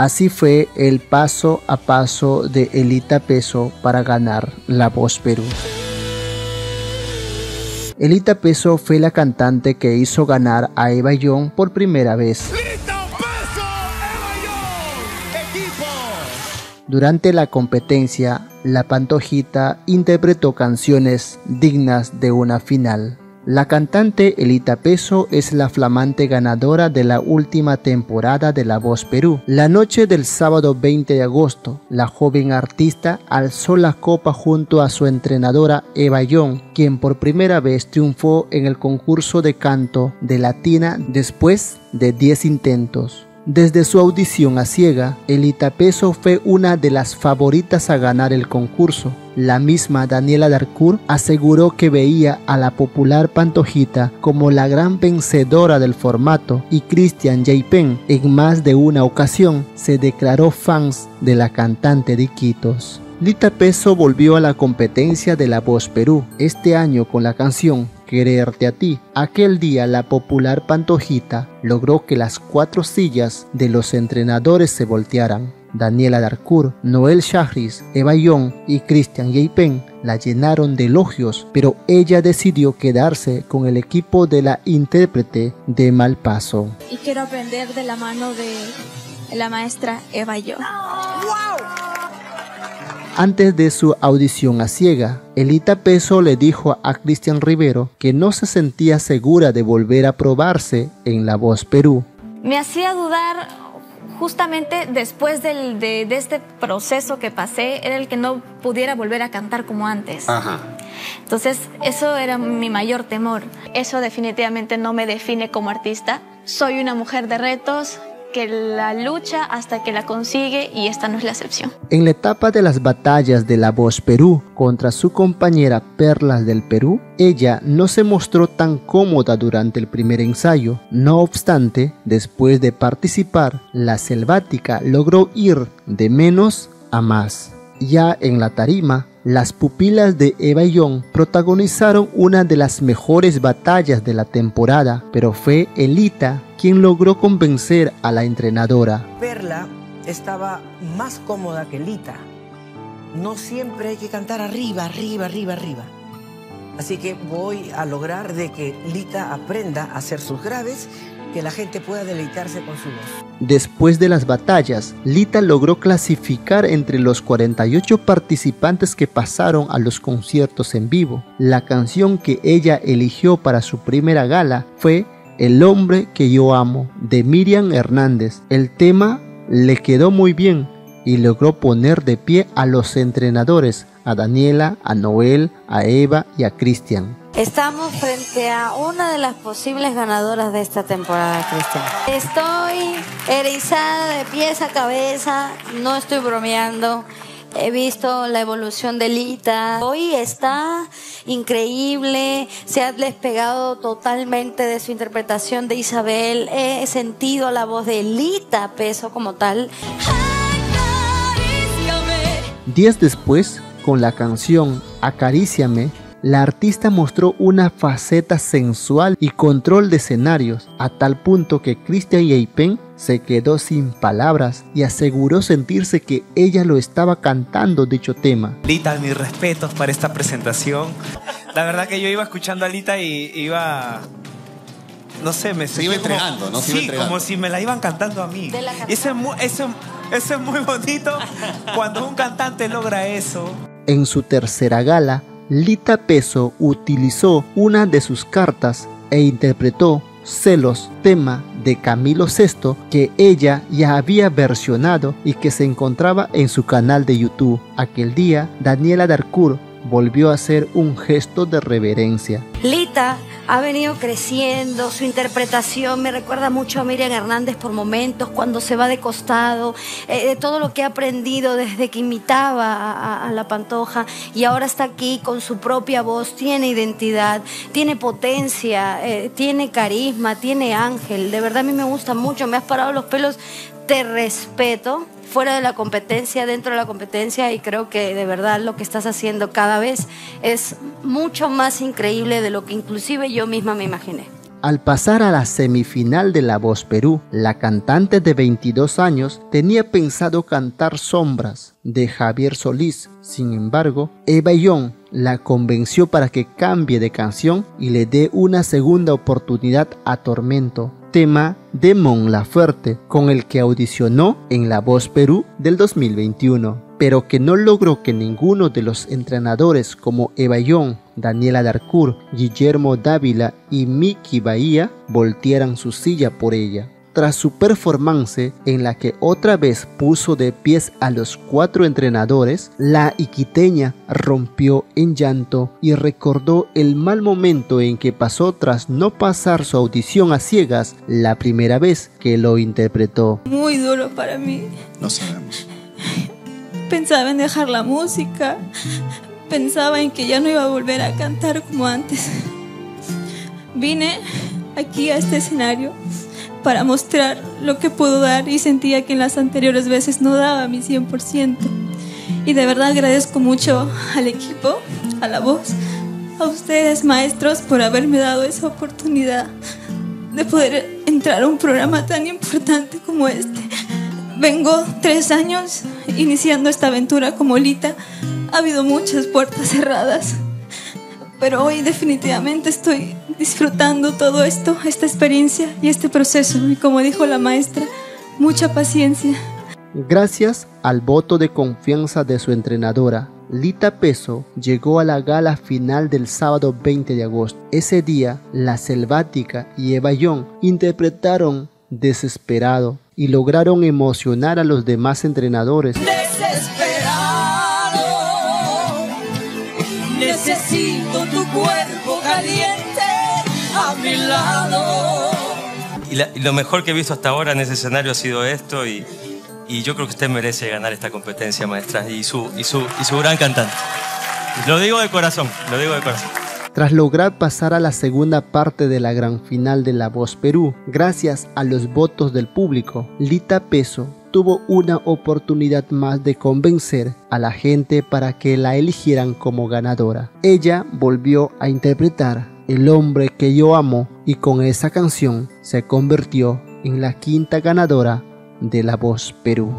Así fue el paso a paso de Elita Peso para ganar La Voz Perú. Elita Peso fue la cantante que hizo ganar a Eva Young por primera vez. Durante la competencia, la Pantojita interpretó canciones dignas de una final. La cantante Elita Peso es la flamante ganadora de la última temporada de La Voz Perú. La noche del sábado 20 de agosto, la joven artista alzó la copa junto a su entrenadora Eva Young, quien por primera vez triunfó en el concurso de canto de Latina después de 10 intentos. Desde su audición a ciega, Elita Peso fue una de las favoritas a ganar el concurso. La misma Daniela Darcourt aseguró que veía a la popular Pantojita como la gran vencedora del formato y Christian J. Penn en más de una ocasión se declaró fans de la cantante de Iquitos. Lita Peso volvió a la competencia de La Voz Perú este año con la canción Quererte a ti. Aquel día la popular Pantojita logró que las cuatro sillas de los entrenadores se voltearan. Daniela Darcourt, Noel Shahris, Eva Young y Christian Yeipen la llenaron de elogios, pero ella decidió quedarse con el equipo de la intérprete de Malpaso. Y quiero aprender de la mano de la maestra Eva Young. Antes de su audición a ciega, Elita Peso le dijo a Cristian Rivero que no se sentía segura de volver a probarse en La Voz Perú. Me hacía dudar justamente después de, este proceso que pasé, era el que no pudiera volver a cantar como antes. Entonces, eso era mi mayor temor. Eso definitivamente no me define como artista. Soy una mujer de retos, que la lucha hasta que la consigue y esta no es la excepción. En la etapa de las batallas de la Voz Perú contra su compañera Perlas del Perú, ella no se mostró tan cómoda durante el primer ensayo. No obstante, después de participar, la selvática logró ir de menos a más. Ya en la tarima, las pupilas de Eva Young protagonizaron una de las mejores batallas de la temporada, pero fue Elita quien logró convencer a la entrenadora. Perla estaba más cómoda que Elita. No siempre hay que cantar arriba, arriba, arriba, arriba. Así que voy a lograr de que Lita aprenda a hacer sus graves que la gente pueda deleitarse con su voz. Después de las batallas, Lita logró clasificar entre los 48 participantes que pasaron a los conciertos en vivo. La canción que ella eligió para su primera gala fue El hombre que yo amo, de Miriam Hernández. El tema le quedó muy bien y logró poner de pie a los entrenadores, a Daniela, a Noel, a Eva y a Cristian. Estamos frente a una de las posibles ganadoras de esta temporada, Cristian. Estoy erizada de pies a cabeza, no estoy bromeando. He visto la evolución de Lita. Hoy está increíble, se ha despegado totalmente de su interpretación de Isabel. He sentido la voz de Lita peso como tal. Días después, con la canción Acaríciame, la artista mostró una faceta sensual y control de escenarios, a tal punto que Christian Yeipen se quedó sin palabras y aseguró sentirse que ella lo estaba cantando dicho tema. Lita, mis respetos para esta presentación. La verdad que yo iba escuchando a Lita y iba no sé, me se iba entregando, ¿no? sí, como si me la iban cantando a mí. Eso es muy bonito cuando un cantante logra eso. En su tercera gala, Lita Peso utilizó una de sus cartas e interpretó Celos, tema de Camilo VI que ella ya había versionado y que se encontraba en su canal de YouTube. Aquel día, Daniela Darcourt volvió a hacer un gesto de reverencia. Lita ha venido creciendo, su interpretación me recuerda mucho a Miriam Hernández por momentos, cuando se va de costado, eh, de todo lo que ha aprendido desde que imitaba a, la Pantoja y ahora está aquí con su propia voz, tiene identidad, tiene potencia, eh, tiene carisma, tiene ángel, de verdad a mí me gusta mucho, me has parado los pelos, te respeto fuera de la competencia, dentro de la competencia y creo que de verdad lo que estás haciendo cada vez es mucho más increíble de lo que inclusive yo misma me imaginé. Al pasar a la semifinal de La Voz Perú, la cantante de 22 años tenía pensado cantar Sombras de Javier Solís. Sin embargo, Eva Young la convenció para que cambie de canción y le dé una segunda oportunidad a Tormento, tema de Mon Laferte, con el que audicionó en La Voz Perú del 2021 pero que no logró que ninguno de los entrenadores como Eva Young, Daniela Darcourt, Guillermo Dávila y Miki Bahía voltearan su silla por ella. Tras su performance en la que otra vez puso de pies a los cuatro entrenadores, la iquiteña rompió en llanto y recordó el mal momento en que pasó tras no pasar su audición a ciegas la primera vez que lo interpretó. Muy duro para mí. No sabemos. Pensaba en dejar la música. Pensaba en que ya no iba a volver a cantar como antes. Vine aquí a este escenario para mostrar lo que puedo dar y sentía que en las anteriores veces no daba mi 100%. Y de verdad agradezco mucho al equipo, a la voz, a ustedes maestros por haberme dado esa oportunidad de poder entrar a un programa tan importante como este. Vengo tres años iniciando esta aventura como Lita. Ha habido muchas puertas cerradas, pero hoy definitivamente estoy disfrutando todo esto, esta experiencia y este proceso. Y como dijo la maestra, mucha paciencia. Gracias al voto de confianza de su entrenadora, Lita Peso llegó a la gala final del sábado 20 de agosto. Ese día, La Selvática y Eva Young interpretaron Desesperado y lograron emocionar a los demás entrenadores. Desesperado, necesito tu cuerpo caliente mi lado. Y, lo mejor que he visto hasta ahora en ese escenario ha sido esto y, y yo creo que usted merece ganar esta competencia, maestra, y su, y su, y su gran cantante. Lo digo de corazón, lo digo de corazón. Tras lograr pasar a la segunda parte de la gran final de La Voz Perú, gracias a los votos del público, Lita Peso tuvo una oportunidad más de convencer a la gente para que la eligieran como ganadora. Ella volvió a interpretar El hombre que yo amo y con esa canción se convirtió en la quinta ganadora de La Voz Perú.